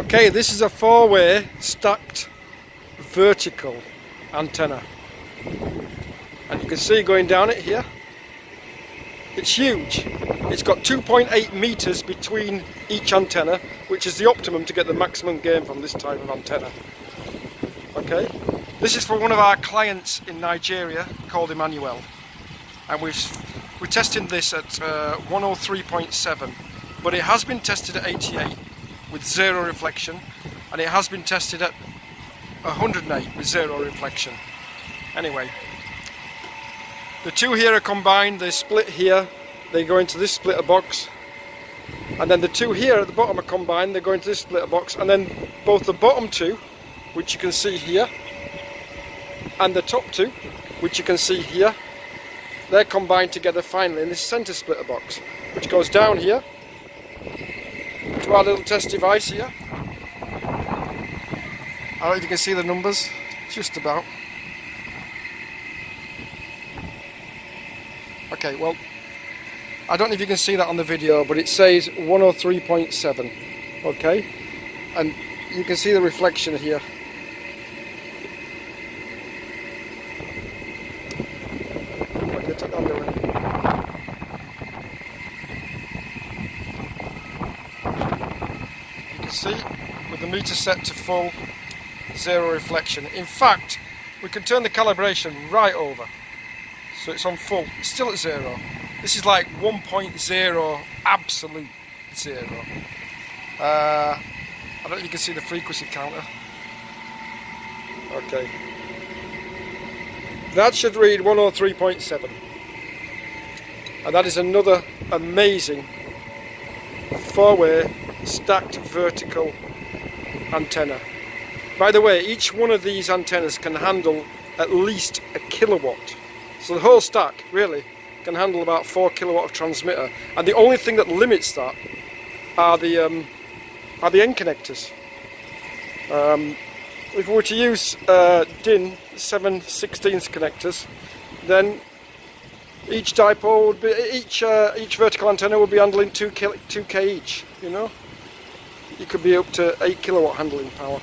Okay, this is a four-way stacked vertical antenna. And you can see going down it here. It's huge. It's got 2.8 meters between each antenna, which is the optimum to get the maximum gain from this type of antenna. Okay, this is for one of our clients in Nigeria called Emmanuel, and we've we're testing this at uh, 103.7, but it has been tested at 88 with zero reflection, and it has been tested at 108 with zero reflection. Anyway, the two here are combined, they split here, they go into this splitter box, and then the two here at the bottom are combined, they go into this splitter box, and then both the bottom two, which you can see here, and the top two, which you can see here, they're combined together finally in this centre splitter box, which goes down here to our little test device here. I don't know if you can see the numbers, just about. Okay, well, I don't know if you can see that on the video, but it says 103.7, okay? And you can see the reflection here. See with the meter set to full zero reflection. In fact we can turn the calibration right over so it's on full. It's still at zero. This is like 1.0 absolute zero. Uh, I don't know if you can see the frequency counter. Okay. That should read 103.7 and that is another amazing four-way stacked vertical antenna. By the way, each one of these antennas can handle at least a kilowatt. So the whole stack, really, can handle about 4 kilowatt of transmitter. And the only thing that limits that are the, um, are the end connectors. Um, if we were to use uh, DIN 7 16 connectors, then each dipole would be each uh, each vertical antenna would be handling 2 k 2k each, you know it could be up to 8 kilowatt handling power.